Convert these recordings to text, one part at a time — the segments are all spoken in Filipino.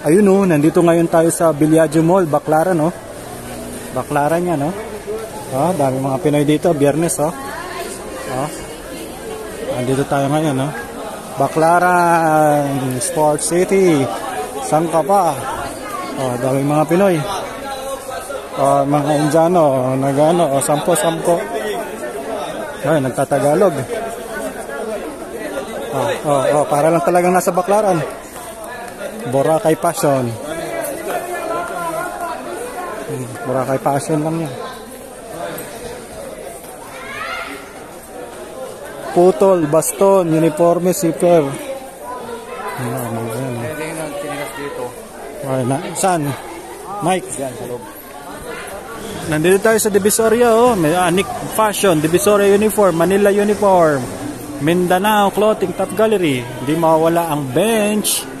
Ayun oh, nandito ngayon tayo sa Villaggio Mall, Baclaran oh. Baclaran yan oh. Oh, dami mga Pinoy dito, biyernes oh. Oh. Nandito tayo ngayon oh. Baclaran, Sport City. Saan ka pa? Oh, dami mga Pinoy. Oh, mga Indiano, nagano, oh, sampo-sampo. Ay, nagtatagalog. Oh, oh, oh, para lang talagang nasa Baclaran. Boracay Passion. Boracay Passion lang yan. Putol, baston, uniforme, zipper. Ano, na, saan? Mike. Yan. Nandito tayo sa Divisoria, oh. May Anik Fashion, Divisoria Uniform, Manila Uniform, Mindanao Clothing Top Gallery. Hindi mawawala ang bench.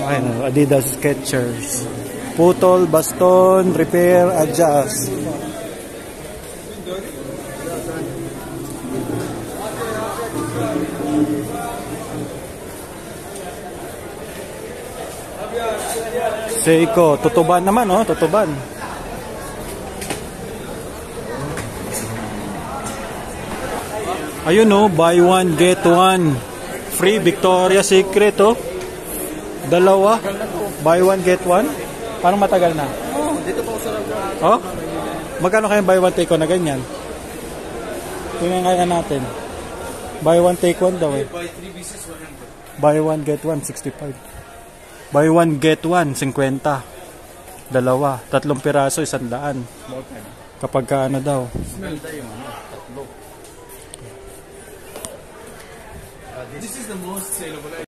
No, Adidas Skechers. Putol, baston, repair, adjust. Seiko, tutuban naman oh, tutuban. Ayun oh, buy one get one. Free Victoria Secret oh. Dalawa. Buy one get one. Parang matagal na. Oh, dito pa ako sa loob. Oh? Magkano kayang buy one take one na ganyan? Tingnan kaya natin. Buy one take one daw eh. Buy 3 pieces, 100. Buy one get one 65. Buy one get one 50. Dalawa, tatlong piraso, isang daan. Kapag ka ano daw. Smell tayo? Tatlo. This is the most saleable